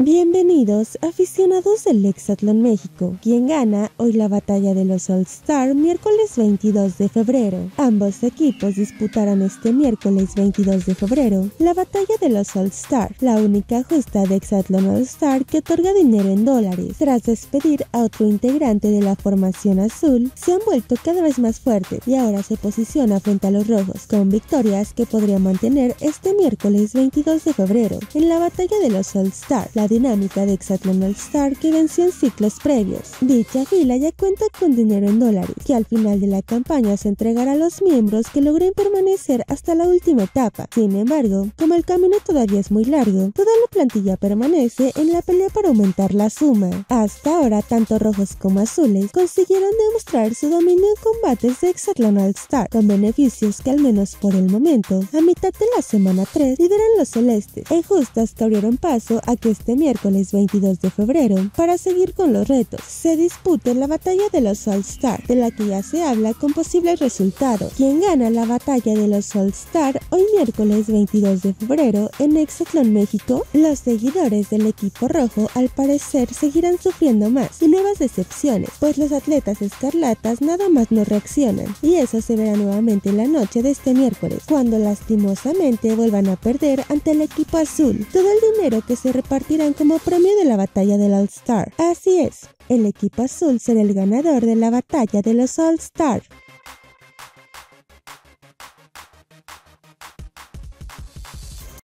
Bienvenidos aficionados del Hexatlón México, quien gana hoy la batalla de los All Star miércoles 22 de febrero. Ambos equipos disputarán este miércoles 22 de febrero la batalla de los All Star, la única justa de Hexatlón All Star que otorga dinero en dólares. Tras despedir a otro integrante de la formación azul, se han vuelto cada vez más fuertes y ahora se posiciona frente a los rojos, con victorias que podría mantener este miércoles 22 de febrero en la batalla de los All Star. La dinámica de Exatlón All Star que venció en ciclos previos. Dicha fila ya cuenta con dinero en dólares, que al final de la campaña se entregará a los miembros que logren permanecer hasta la última etapa. Sin embargo, como el camino todavía es muy largo, toda la plantilla permanece en la pelea para aumentar la suma. Hasta ahora, tanto rojos como azules consiguieron demostrar su dominio en combates de Exatlón All Star, con beneficios que al menos por el momento, a mitad de la semana 3, lideran los celestes, e justas que abrieron paso a que este miércoles 22 de febrero, para seguir con los retos, se dispute la batalla de los All Star, de la que ya se habla con posibles resultados. Quien gana la batalla de los All Star hoy miércoles 22 de febrero en Exatlón México, los seguidores del equipo rojo al parecer seguirán sufriendo más y nuevas decepciones, pues los atletas escarlatas nada más no reaccionan, y eso se verá nuevamente en la noche de este miércoles, cuando lastimosamente vuelvan a perder ante el equipo azul. Todo el dinero que se repartirá como premio de la batalla del All Star. Así es, el equipo azul será el ganador de la batalla de los All Star.